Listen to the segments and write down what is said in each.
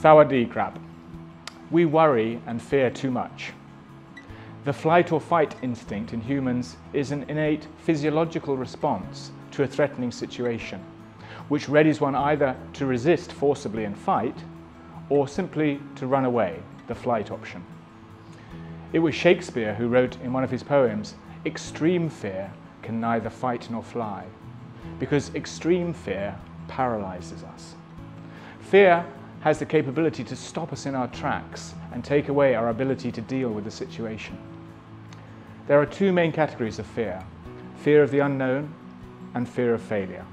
Sawadee krap. We worry and fear too much. The flight or fight instinct in humans is an innate physiological response to a threatening situation, which readies one either to resist forcibly and fight or simply to run away, the flight option. It was Shakespeare who wrote in one of his poems, Extreme fear can neither fight nor fly, because extreme fear paralyzes us. Fear has the capability to stop us in our tracks and take away our ability to deal with the situation. There are two main categories of fear fear of the unknown and fear of failure.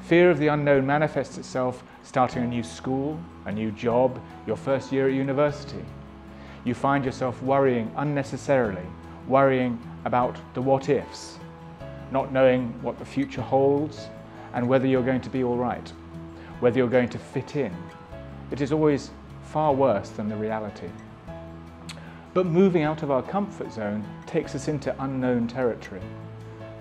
Fear of the unknown manifests itself starting a new school, a new job, your first year at university. You find yourself worrying unnecessarily, worrying about the what ifs, not knowing what the future holds and whether you're going to be all right whether you're going to fit in. It is always far worse than the reality. But moving out of our comfort zone takes us into unknown territory.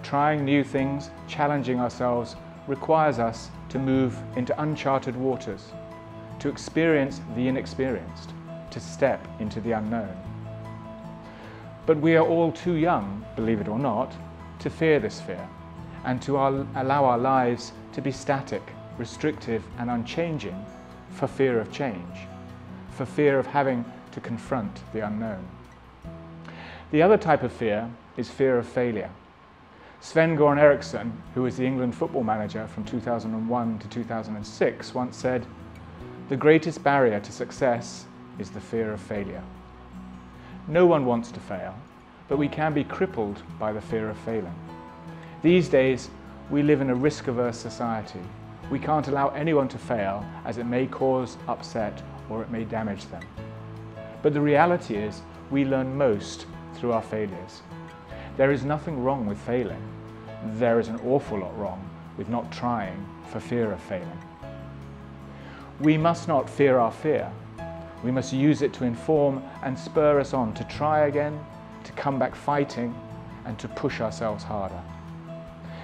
Trying new things, challenging ourselves, requires us to move into uncharted waters, to experience the inexperienced, to step into the unknown. But we are all too young, believe it or not, to fear this fear and to allow our lives to be static restrictive and unchanging for fear of change, for fear of having to confront the unknown. The other type of fear is fear of failure. Sven Goran Eriksson, who was the England football manager from 2001 to 2006, once said, The greatest barrier to success is the fear of failure. No one wants to fail, but we can be crippled by the fear of failing. These days, we live in a risk averse society we can't allow anyone to fail as it may cause upset or it may damage them. But the reality is we learn most through our failures. There is nothing wrong with failing. There is an awful lot wrong with not trying for fear of failing. We must not fear our fear. We must use it to inform and spur us on to try again, to come back fighting, and to push ourselves harder.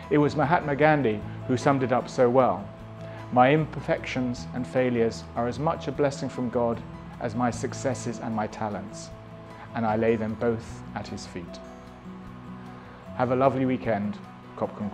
It was Mahatma Gandhi who summed it up so well. My imperfections and failures are as much a blessing from God as my successes and my talents, and I lay them both at His feet. Have a lovely weekend, Kopkum.